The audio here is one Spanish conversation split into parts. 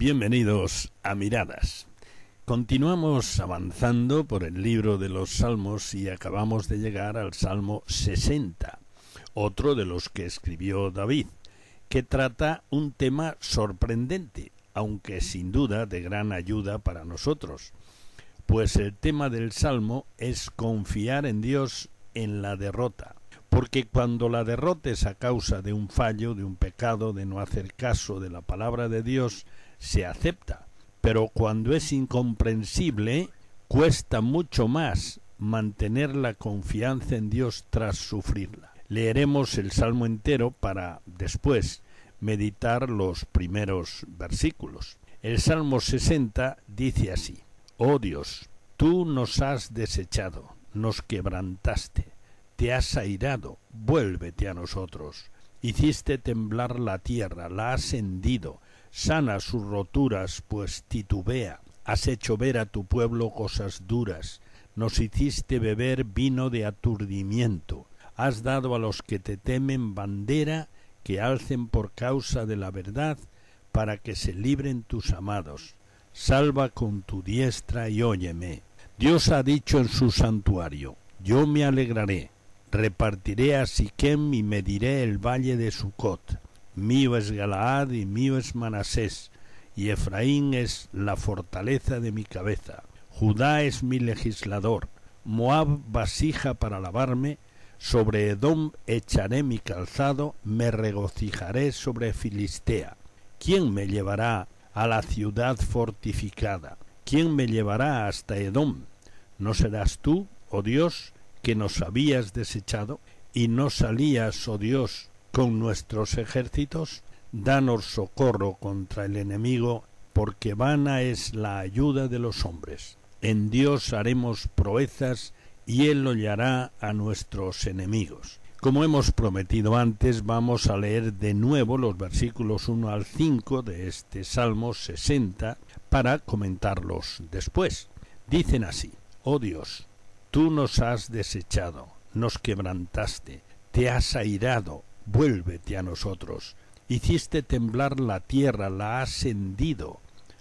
Bienvenidos a Miradas. Continuamos avanzando por el libro de los Salmos y acabamos de llegar al Salmo 60, otro de los que escribió David, que trata un tema sorprendente, aunque sin duda de gran ayuda para nosotros, pues el tema del Salmo es confiar en Dios en la derrota, porque cuando la derrota es a causa de un fallo, de un pecado, de no hacer caso de la palabra de Dios, se acepta, pero cuando es incomprensible, cuesta mucho más mantener la confianza en Dios tras sufrirla. Leeremos el Salmo entero para después meditar los primeros versículos. El Salmo 60 dice así, Oh Dios, tú nos has desechado, nos quebrantaste, te has airado, vuélvete a nosotros. Hiciste temblar la tierra, la has hendido, sana sus roturas, pues titubea. Has hecho ver a tu pueblo cosas duras, nos hiciste beber vino de aturdimiento, has dado a los que te temen bandera que alcen por causa de la verdad, para que se libren tus amados. Salva con tu diestra y óyeme. Dios ha dicho en su santuario, yo me alegraré, repartiré a Siquem y mediré el valle de Sucot Mío es Galaad y mío es Manasés, y Efraín es la fortaleza de mi cabeza. Judá es mi legislador, Moab vasija para lavarme, sobre Edom echaré mi calzado, me regocijaré sobre Filistea. ¿Quién me llevará a la ciudad fortificada? ¿Quién me llevará hasta Edom? ¿No serás tú, oh Dios, que nos habías desechado? ¿Y no salías, oh Dios, con nuestros ejércitos, danos socorro contra el enemigo, porque vana es la ayuda de los hombres. En Dios haremos proezas y Él hollará a nuestros enemigos. Como hemos prometido antes, vamos a leer de nuevo los versículos 1 al 5 de este Salmo 60 para comentarlos después. Dicen así, Oh Dios, tú nos has desechado, nos quebrantaste, te has airado, vuélvete a nosotros. Hiciste temblar la tierra, la has hendido,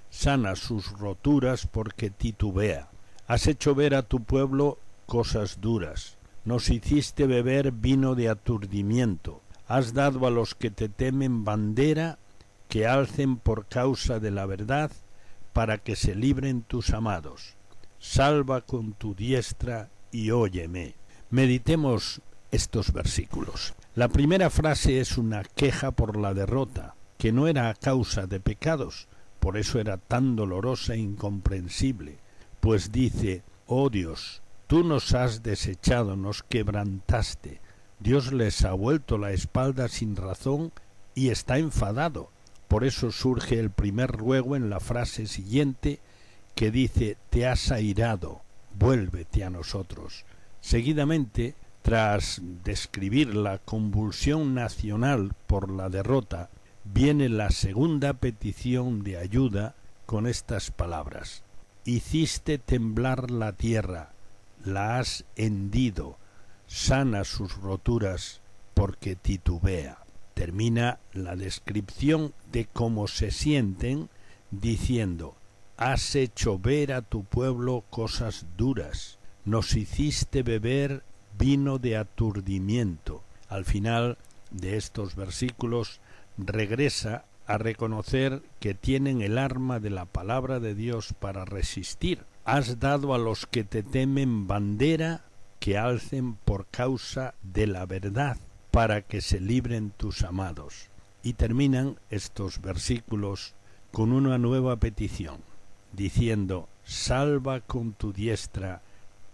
sana sus roturas porque titubea. Has hecho ver a tu pueblo cosas duras. Nos hiciste beber vino de aturdimiento. Has dado a los que te temen bandera que alcen por causa de la verdad para que se libren tus amados. Salva con tu diestra y óyeme. Meditemos estos versículos. La primera frase es una queja por la derrota, que no era a causa de pecados, por eso era tan dolorosa e incomprensible, pues dice, oh Dios, tú nos has desechado, nos quebrantaste, Dios les ha vuelto la espalda sin razón y está enfadado. Por eso surge el primer ruego en la frase siguiente que dice, te has airado, vuélvete a nosotros. Seguidamente tras describir la convulsión nacional por la derrota, viene la segunda petición de ayuda con estas palabras. Hiciste temblar la tierra, la has hendido, sana sus roturas porque titubea. Termina la descripción de cómo se sienten diciendo, has hecho ver a tu pueblo cosas duras, nos hiciste beber vino de aturdimiento. Al final de estos versículos regresa a reconocer que tienen el arma de la palabra de Dios para resistir. Has dado a los que te temen bandera que alcen por causa de la verdad, para que se libren tus amados. Y terminan estos versículos con una nueva petición, diciendo, Salva con tu diestra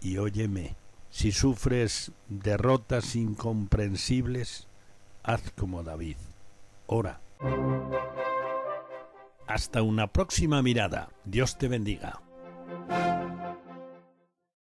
y óyeme. Si sufres derrotas incomprensibles, haz como David. Ora. Hasta una próxima mirada. Dios te bendiga.